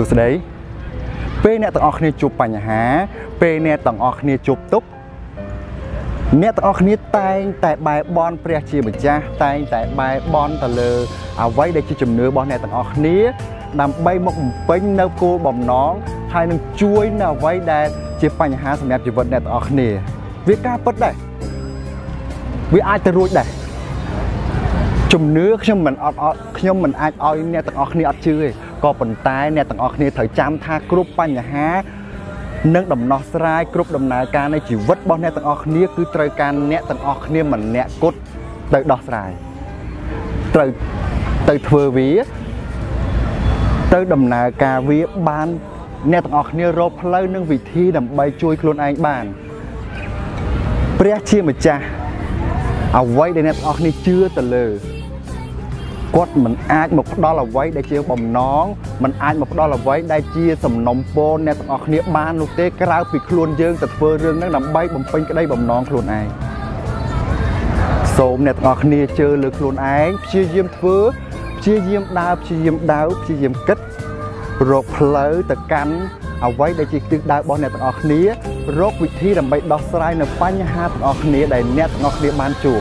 សួស្តីពេលអ្នកទាំងអស់គ្នាជួបបញ្ហា ពេលអ្នកទាំងអស់គ្នាជួបទុក្ខអ្នកទាំងអស់គ្នាតែងតែបែរបន់ព្រះជាម្ចាស់តែងតែបែបន់ទៅលើអ្វីដែលជាជំនឿរបស់អ្នកទាំងអស់គ្នា ដើម្បីមកបំពេញនៅគោលបំណងហើយនឹងជួយនៅអ្វីដែលជាបញ្ហាសម្រាប់ជីវិតអ្នកទាំងអស់គ្នា វាការពិតដែរវាអាចទៅរួចដែរជំនឿខ្ញុំមិនអត់អត់ខ្ញុំមិនអាចឲ្យអ្នកទាំងអស់គ្នាអត់ជឿទេ ក៏ប៉ុន្តែអ្នកទាំងអស់គ្នាត្រូវចាំថាគ្រប់បញ្ហានិងដំណោះស្រាយគ្រប់ដំណើរការនៃជីវិតរបស់អ្នកទាំងអស់គ្នាគឺត្រូវការអ្នកទាំងអស់គ្នាម្នាក់គត់ទៅដោះស្រាយត្រូវទៅធ្វើវា ទៅដំណើរការវាបាន អ្នកទាំងអស់គ្នារកផ្លូវនិងវិធីដើម្បីជួយខ្លួនឯងបានព្រះជាម្ចាស់អ្វីដែលអ្នកទាំងអស់គ្នាជឿទៅលើ គាត់មិនអាចមកផ្ដល់អ្វីដែលជាបំណងមិនអាចមកផ្ដល់អ្វីដែលជាសំណុំពរអ្នកទាំងអស់គ្នាបាននោះទេក្រៅពីខ្លួនយើងទៅធ្វើរឿងហ្នឹងដើម្បីបំពេញក្តីបំណងខ្លួនឯងសូមអ្នកទាំងអស់គ្នាជឿលើខ្លួនឯងព្យាយាមធ្វើព្យាយាមដើរព្យាយាមដៅព្យាយាមគិតរកផ្លូវទៅកាន់អ្វីដែលជាទិសដៅរបស់អ្នកទាំងអស់គ្នារកវិធីដើម្បីដោះស្រាយនៅបញ្ហាទាំងអស់គ្នាដែលអ្នកទាំងអស់គ្នាបានជួប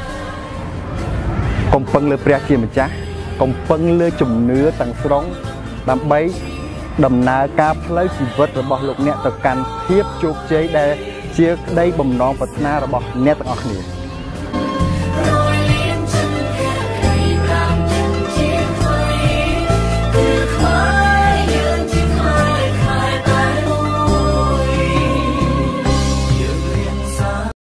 កុំពឹងលើព្រះជាម្ចាស់ កុំពឹងលើជំនឿទាំងស្រុងដើម្បីដំណើរការផ្លូវជីវិតរបស់លោកអ្នកទៅកាន់ភាពជោគជ័យដែលជាក្តីបំណងប្រាថ្នារបស់អ្នកទាំងអស់គ្នា